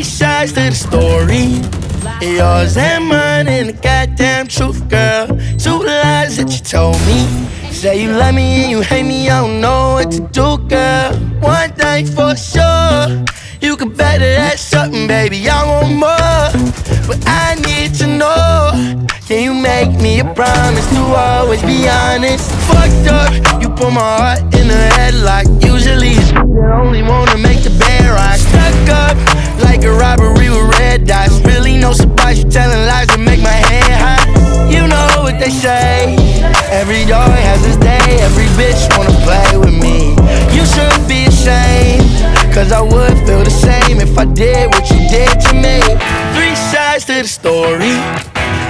Three sides to the story. Yours and mine and the goddamn truth, girl. Two lies that you told me. Say you love me and you hate me, I don't know what to do, girl. One thing for sure. You can bet that that's something, baby. I want more. But I need to know. Can you make me a promise to always be honest? Fucked up, you put my heart in a headlock. Usually that only wanna make the they. Every dog has his day. Every bitch wanna play with me. You should be ashamed. Cause I would feel the same if I did what you did to me. Three sides to the story.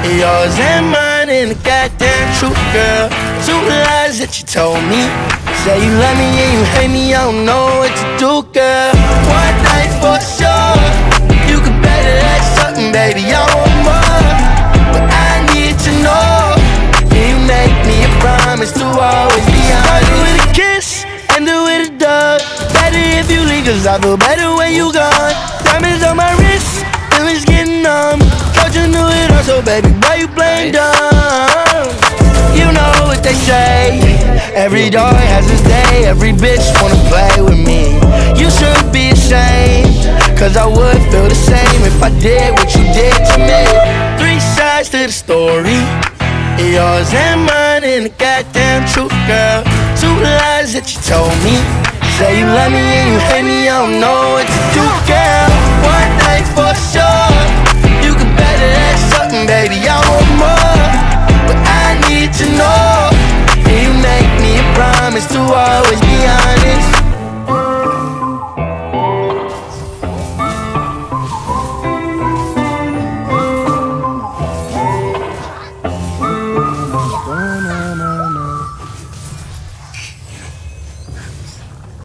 Yours and mine and the goddamn truth, girl. Two lies that you told me. Say you love me and you hate me, I don't know what to do, girl. One night for sure. You can bet that something, baby. I cause I feel better when you gone. Diamonds on my wrist, feelings getting numb. Thought you knew it all, so baby, why you playing dumb? You know what they say. Every dog has his day, every bitch wanna play with me. You should be ashamed, cause I would feel the same if I did what you did to me. Three sides to the story. Yours and mine and the goddamn truth, girl. Two lies that you told me. Say you love me and you hate me, don't know what to do, girl. One night for sure. You can bet it at something, baby, I want more. But I need to know. Can you make me a promise to always be honest?